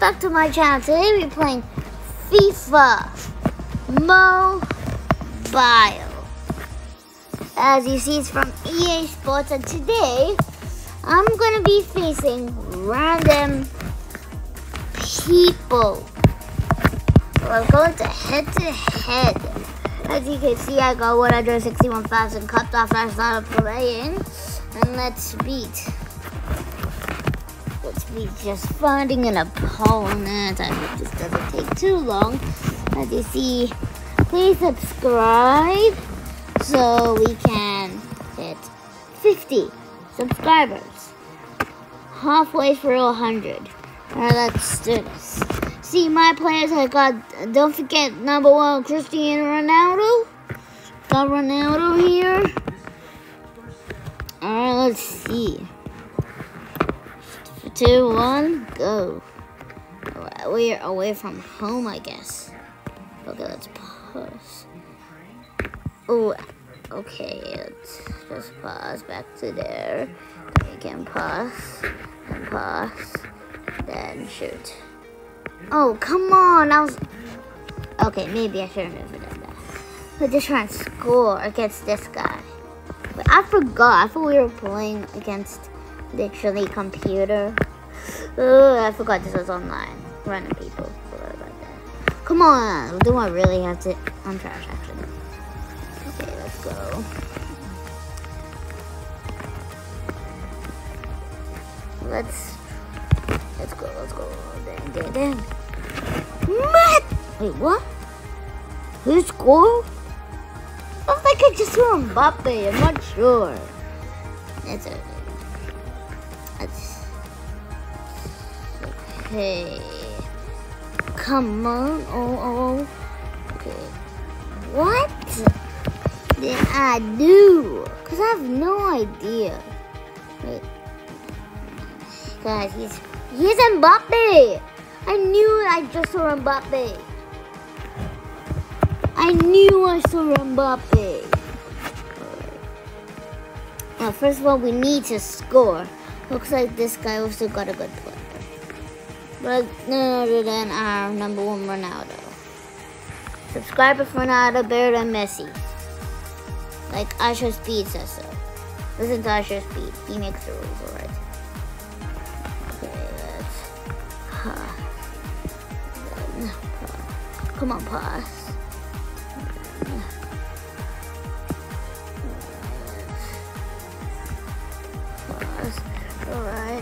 back to my channel. Today we're playing FIFA Mobile. As you see, it's from EA Sports, and today I'm gonna be facing random people. We're going to head to head. As you can see, I got 161,000 cups off I started playing. And let's beat we just finding an opponent. I hope this doesn't take too long. As you see, please subscribe so we can hit 50 subscribers. Halfway through 100. Alright, let's do this. See, my players, I got, don't forget, number one, Cristiano Ronaldo. Got Ronaldo here. Alright, let's see two, one, go. We're away from home, I guess. Okay, let's pause. Oh, okay, let's just pause back to there. We can pause, and pause, then shoot. Oh, come on, I was... Okay, maybe I shouldn't have done that. But just try and score against this guy. I forgot, I thought we were playing against literally computer. Ugh, I forgot this was online. Random people. Come on. Do I really have to I'm trash action? Okay, let's go. Let's let's go, let's go. Dang, dang, dang. What? Wait, what? Who scored? Looks like I just saw Mbappe, I'm not sure. It's okay. Okay. Come on. Oh, oh, oh. Okay. What did I do? Because I have no idea. Wait. Guys, he's, he's Mbappe. I knew I just saw Mbappe. I knew I saw Mbappe. Well, first of all, we need to score. Looks like this guy also got a good play but other than our number one Ronaldo. Subscribe if Ronaldo better than Messi. Like IShowSpeed says so. Listen to IShowSpeed. He makes the rules, alright. Okay, let's pause. Come on, pause.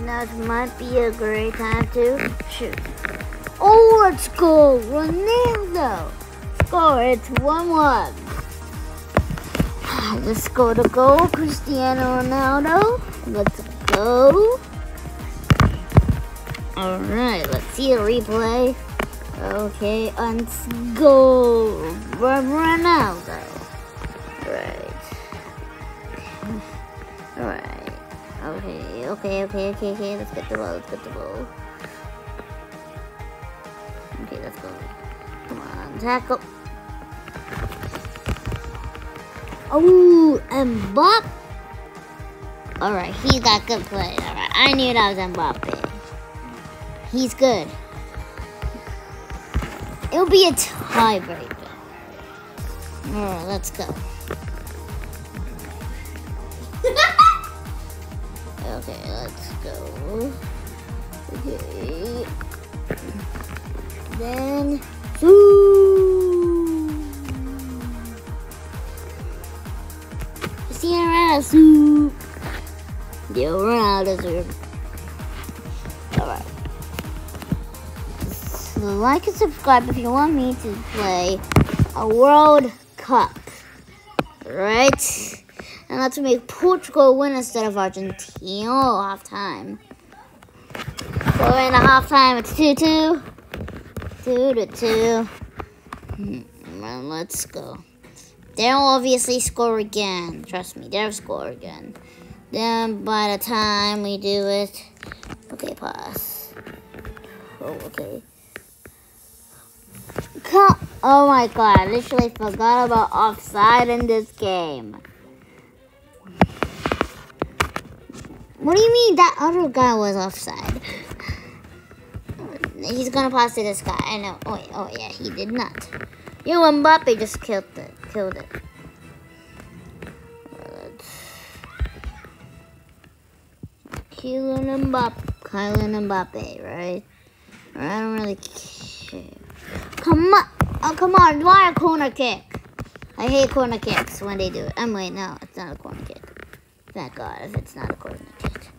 Now might be a great time to shoot. Oh, let's go! Ronaldo! Score, it's 1-1. Let's go to goal, Cristiano Ronaldo. Let's go. Alright, let's see a replay. Okay, let's go. Ronaldo. Right. Alright. Okay, okay, okay, okay. Let's get the ball. Let's get the ball. Okay, let's go. Come on, tackle. Oh, Mbappe. Alright, he got good play. Alright, I knew that was Mbappe. He's good. It'll be a tiebreaker. Alright, let's go. Okay, let's go. Okay. Then, soup. Sierra soup. Yo, run out of. Alright. Like and subscribe if you want me to play a World Cup. Right? And let's make Portugal win instead of Argentina. Oh, half time. So in the half time, it's 2 2. 2 to 2. Hmm, and let's go. They'll obviously score again. Trust me, they'll score again. Then by the time we do it. Okay, pause. Oh, okay. Come. Oh my god, I literally forgot about offside in this game. What do you mean that other guy was offside? he's gonna pass to this guy. I know. Oh, oh yeah, he did not. You Mbappe just killed it. Killed it. Kylian Mbappe. Kylian Mbappe, right? I don't really care. Come on. Oh, come on. Why a corner kick? I hate corner kicks when they do it. I'm wait, no, it's not a corner kick. Thank God if it's not a kick.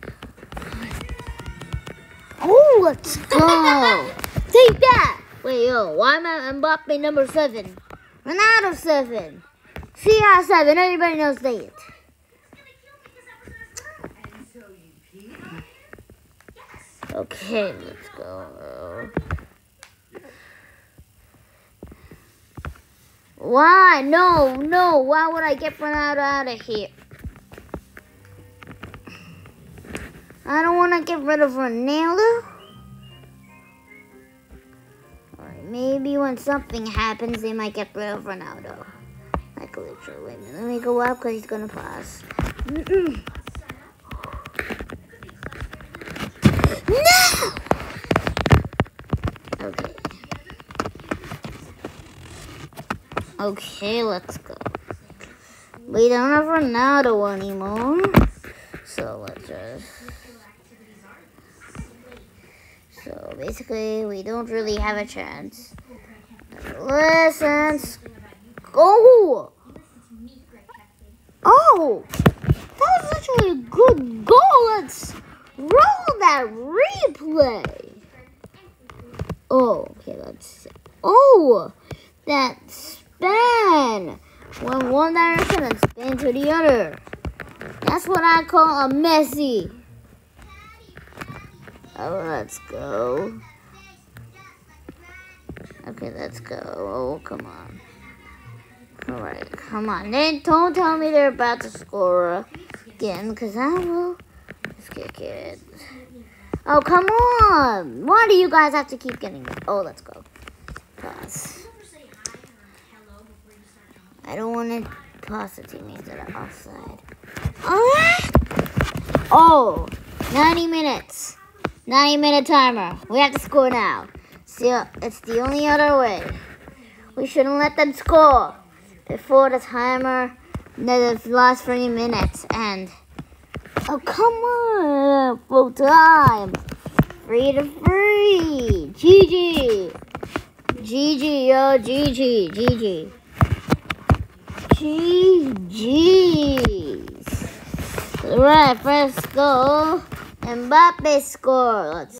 Oh, let's go. Take that. Wait, yo, why am I Mbappe number seven? Ronaldo seven. CR seven. Everybody knows that. Okay, let's go. Why? No, no. Why would I get Ronaldo out of here? I don't want to get rid of Ronaldo. Or maybe when something happens, they might get rid of Ronaldo. Like literally. Wait a minute. Let me go up because he's to pass. No! Okay. Okay, let's go. We don't have Ronaldo anymore. So let's just... So basically, we don't really have a chance. Let's go! Oh! That was actually a good goal! Let's roll that replay! Oh, okay, let's... Oh! That's spin. When one direction and spin to the other. That's what I call a Messi. Oh, let's go. Okay, let's go. Oh, come on. Alright, come on. Then don't tell me they're about to score again, because I will just kick it. Oh, come on. Why do you guys have to keep getting it? Oh, let's go. Pause. I don't want to toss the teammates that are offside. Oh, 90 minutes. 90 minute timer. We have to score now. See, it's the only other way. We shouldn't let them score before the timer, the last 30 minutes. And, oh, come on, full time. Free to free. GG. GG, yo, GG, GG. GG's. Right, first goal. Mbappe score. Let's